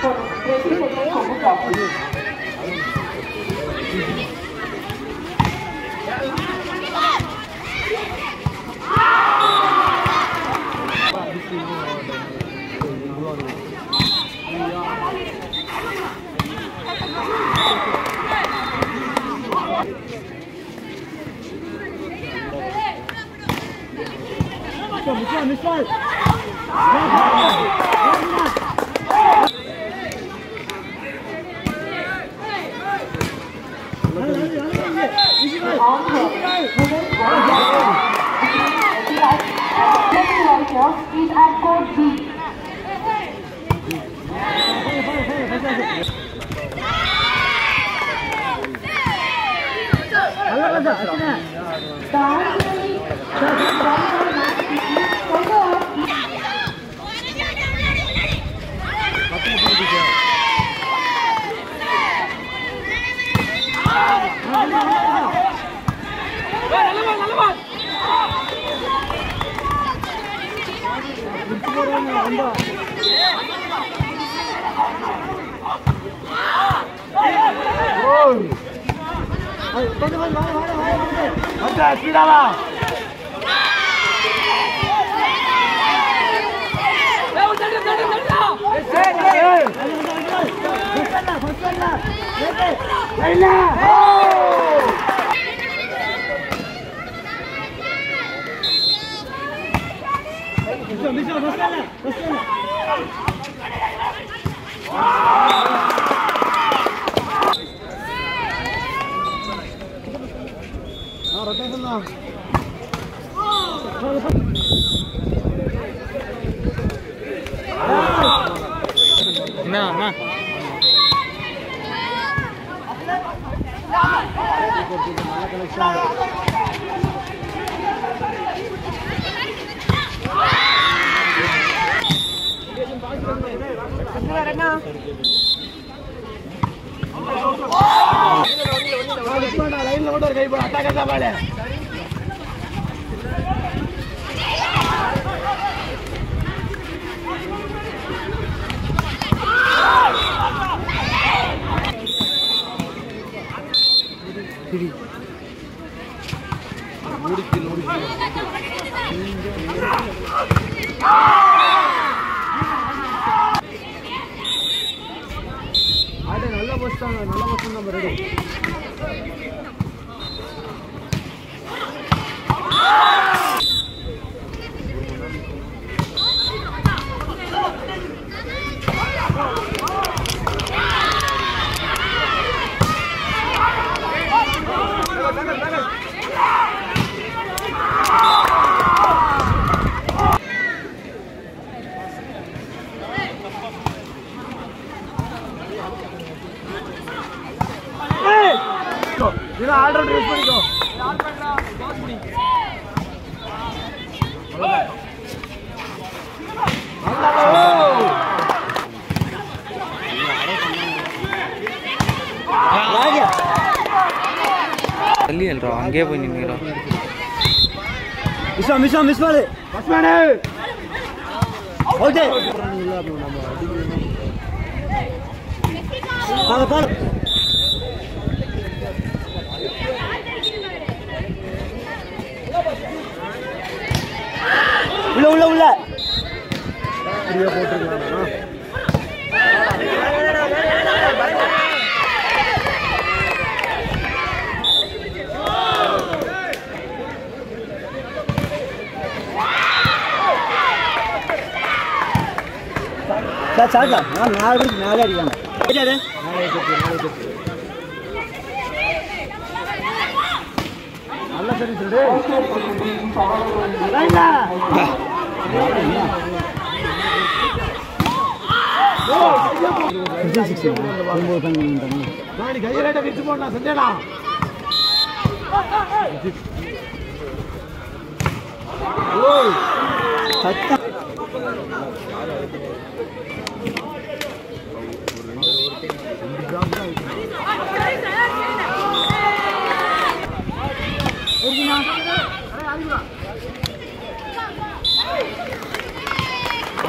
好好好好好哎，快点，快点，快点，快点，快点！快点，知道了。来了。லைன்ல மட்டும் கை போட அட்டாக்கா பாடு Oh! நல்ல பஸ் தான் நல்ல பஸ் நம்ம ரெடி இதை ஆர்டர் யூஸ் பண்ணிக்கோ. தள்ளி அல்றா அங்கேயே போய் நின்றுறோம் miss miss miss Balu bus menu okay பாரு பாரு. உள்ள உள்ள உள்ள. சார் சார் சார் நாலு பேருக்கு நாலே நல்ல சரி சொல்லு நாளைக்கு கையிலேட்ட விட்டு போடணும்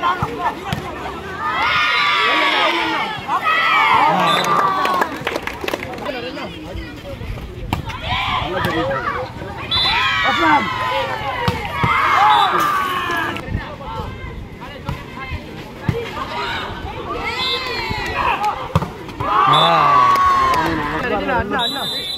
Nah. Nah, nah, nah.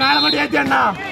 மேல மட்டும் ஏத்தி அண்ணா குட்னா குட்னா ஏய் பிளாஸ்டர்